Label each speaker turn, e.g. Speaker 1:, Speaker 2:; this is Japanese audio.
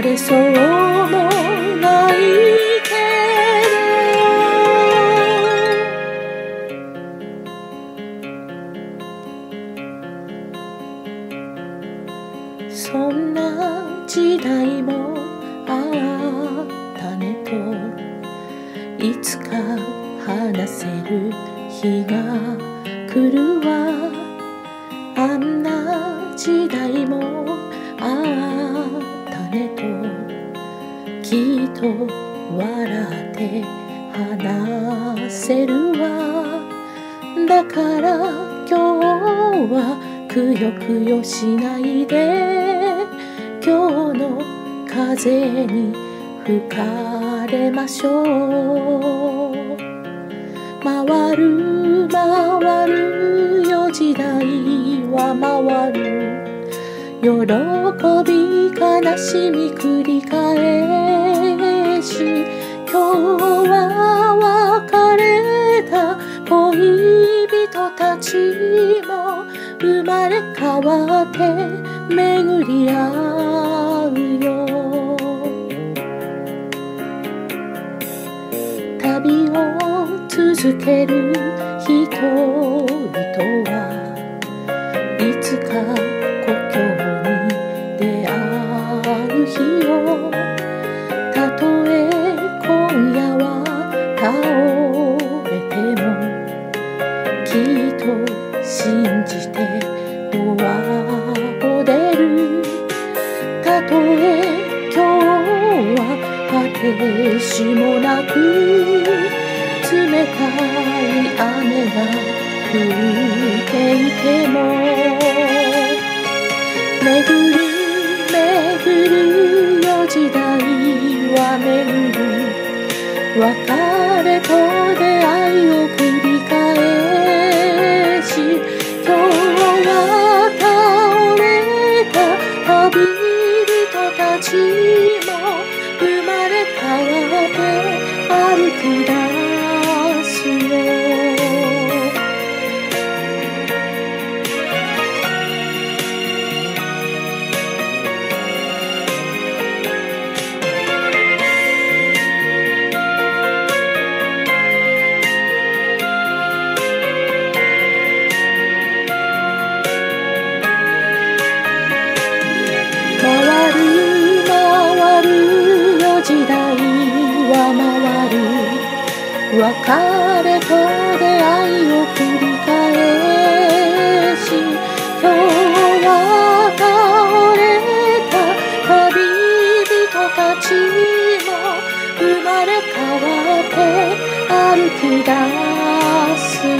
Speaker 1: れそうもないけどそんな時代もあったねといつか話せる日が来るわあんな時代もねきっと笑って話せるわだから今日はくよくよしないで今日の風に吹かれましょう回る回るよ時代は回る喜び悲しみ繰り返し今日は別れた恋人たちも生まれ変わって巡り合うよ。旅を続ける人々はいつかれてもきっと信じてドアを出る。たとえ今日は果てしもなく冷たい雨が降っていても巡る巡るよ時代は巡る別れとちも生まれ変わって歩き出別れと出会いを繰り返し今日は倒れた旅人たちも生まれ変わって歩き出す。